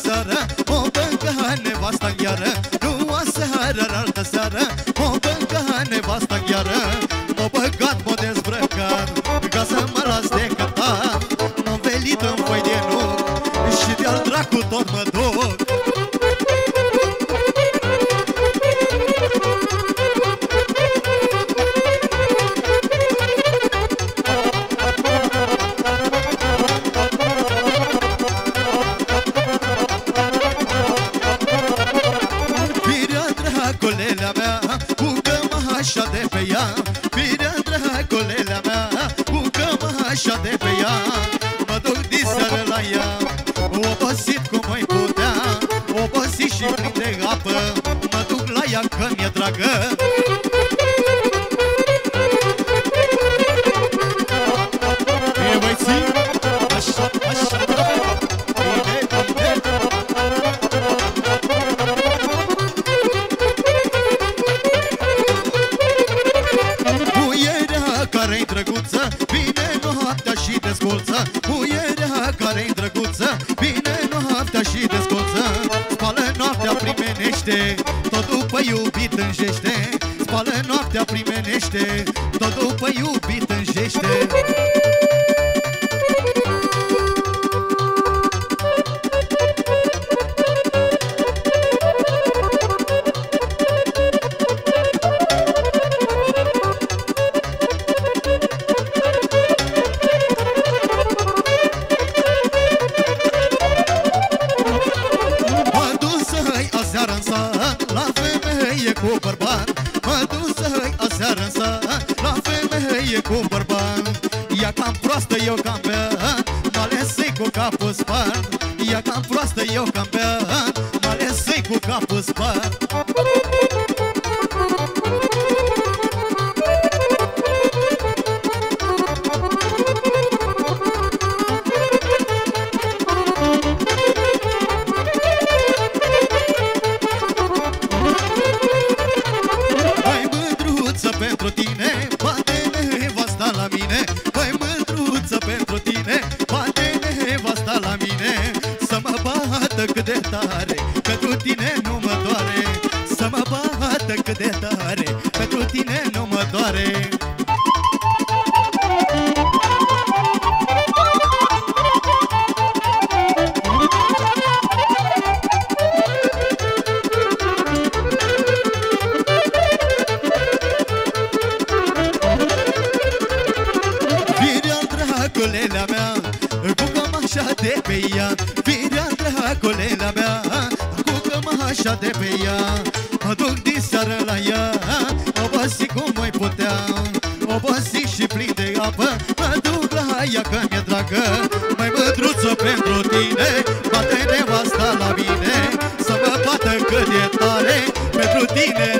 خسارة مو بنكهاني باسطة قيارة لو السهرة الخسارة مو بنكهاني باسطة قيارة مو بقات مو دزبركان قاسة مراس de cântat M-am velit în foi de nuc Și de-al dracu tot mă duc ea Mă duc diseară la ea Obosit cum mai putea Obosit și plin de apă. Mă duc la ea că mi-e dragă. E băieții, așa, așa Bine, bine. Muierea care-i drăguță Vine noaptea și desculță Muierea primenește Tot după iubit înjește Spală noaptea primenește Tot după iubit înjește în sat La femeie cu bărbat Mă duc să-i aseară în sat La femeie cu bărbat Ea cam proastă, eu cam beat Mă ales cu capul spart Ea cam proastă, eu cam beat Mă ales cu capul spart pentru tine Poate nevasta la mine. Mai mândruță pentru tine Poate nevasta la mine. Să mă bată cât de tare Pentru tine nu mă doare. Să mă bată cât de tare Pentru tine nu mă doare mea Acucă-mă de pe ea Firea dragule la mea Acucă-mă de pe ea Aduc din seară la ea Obosi cum mai putea Obosi și plin de apă Mă duc la ea că mi-e dragă Mai mândruță pentru tine Bate nevasta la mine Să mă bată cât e tare Pentru tine